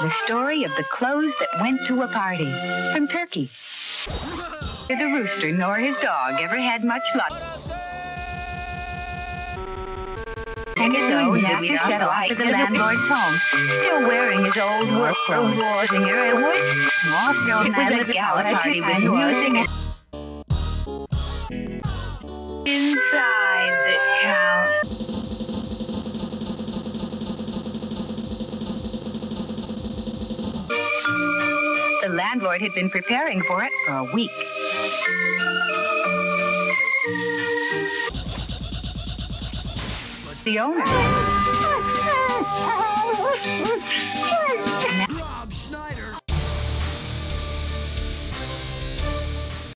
The story of the clothes that went to a party from Turkey. The rooster nor his dog ever had much luck. And so Nafta set off to the landlord's home, still wearing his old work clothes. Singer it was. It was a gala party with music The landlord had been preparing for it for a week. What's The owner.